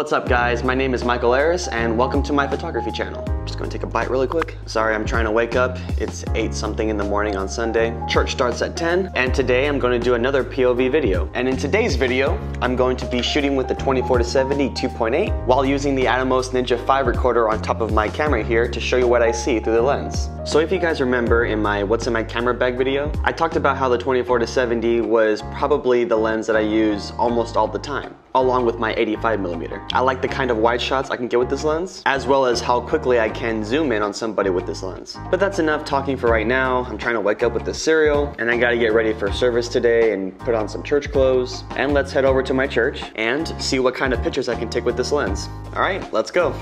What's up guys, my name is Michael Ares and welcome to my photography channel. Gonna take a bite really quick. Sorry, I'm trying to wake up. It's 8 something in the morning on Sunday. Church starts at 10 and today I'm to do another POV video. And in today's video, I'm going to be shooting with the 24 to 70 2.8 while using the Atomos Ninja 5 recorder on top of my camera here to show you what I see through the lens. So if you guys remember in my what's in my camera bag video, I talked about how the 24 to 70 was probably the lens that I use almost all the time along with my 85 millimeter. I like the kind of wide shots I can get with this lens, as well as how quickly I can zoom in on somebody with this lens. But that's enough talking for right now. I'm trying to wake up with this cereal, and I gotta get ready for service today and put on some church clothes. And let's head over to my church and see what kind of pictures I can take with this lens. All right, let's go.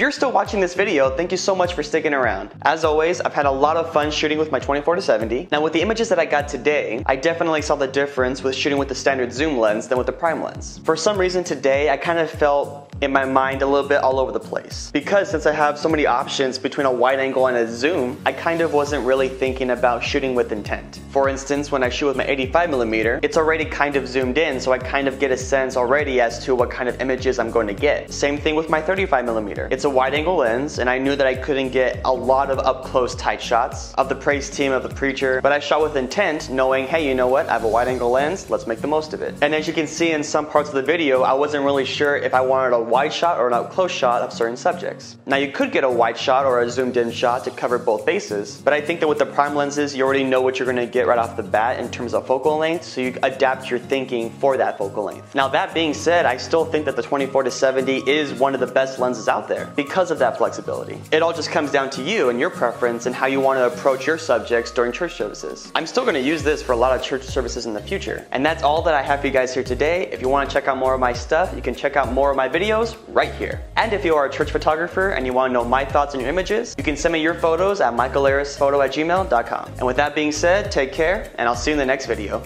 You're still watching this video, thank you so much for sticking around. As always, I've had a lot of fun shooting with my 24 to 70. Now with the images that I got today, I definitely saw the difference with shooting with the standard zoom lens than with the prime lens. For some reason today, I kind of felt in my mind a little bit all over the place. Because since I have so many options between a wide angle and a zoom, I kind of wasn't really thinking about shooting with intent. For instance, when I shoot with my 85mm, it's already kind of zoomed in, so I kind of get a sense already as to what kind of images I'm going to get. Same thing with my 35mm. It's a wide angle lens, and I knew that I couldn't get a lot of up close tight shots of the praise team of the preacher, but I shot with intent, knowing, hey, you know what, I have a wide angle lens, let's make the most of it. And as you can see in some parts of the video, I wasn't really sure if I wanted a wide shot or an up close shot of certain subjects. Now you could get a wide shot or a zoomed in shot to cover both bases, but I think that with the prime lenses, you already know what you're gonna get right off the bat in terms of focal length, so you adapt your thinking for that focal length. Now that being said, I still think that the 24 to 70 is one of the best lenses out there because of that flexibility. It all just comes down to you and your preference and how you want to approach your subjects during church services. I'm still going to use this for a lot of church services in the future. And that's all that I have for you guys here today. If you want to check out more of my stuff, you can check out more of my videos right here. And if you are a church photographer and you want to know my thoughts on your images, you can send me your photos at michaelaresPhoto at gmail.com. And with that being said, take care, and I'll see you in the next video.